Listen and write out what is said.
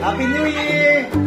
Happy New Year!